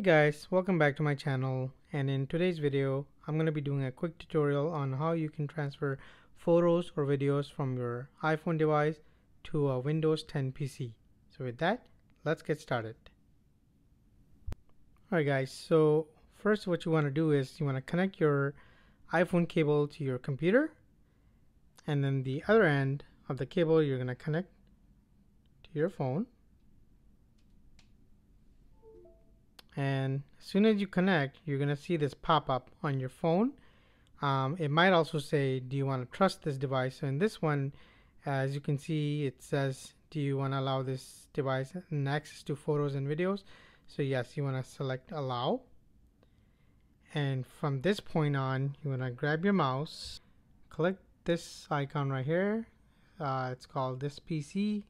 guys, welcome back to my channel and in today's video I'm going to be doing a quick tutorial on how you can transfer photos or videos from your iPhone device to a Windows 10 PC. So with that, let's get started. Alright guys, so first what you want to do is you want to connect your iPhone cable to your computer and then the other end of the cable you're going to connect to your phone and as soon as you connect you're gonna see this pop up on your phone. Um, it might also say do you want to trust this device? So in this one as you can see it says do you want to allow this device access to photos and videos? So yes you want to select allow. And from this point on you want to grab your mouse click this icon right here. Uh, it's called this PC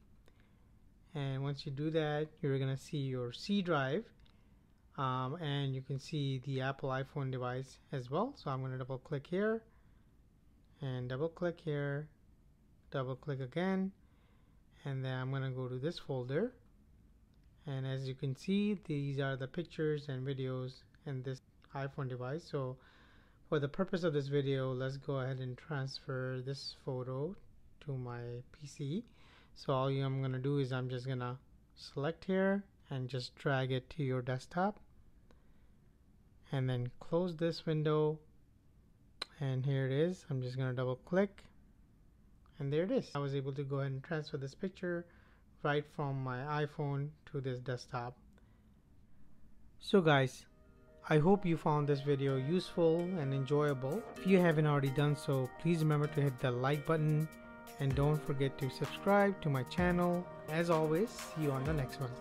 and once you do that you're gonna see your C drive um, and you can see the Apple iPhone device as well. So I'm going to double click here and double click here double click again. And then I'm going to go to this folder. And as you can see these are the pictures and videos in this iPhone device. So for the purpose of this video let's go ahead and transfer this photo to my PC so all I'm gonna do is I'm just gonna select here and just drag it to your desktop and then close this window. And here it is. I'm just gonna double click. And there it is. I was able to go ahead and transfer this picture right from my iPhone to this desktop. So guys I hope you found this video useful and enjoyable. If you haven't already done so please remember to hit the like button. And don't forget to subscribe to my channel. As always see you on the next one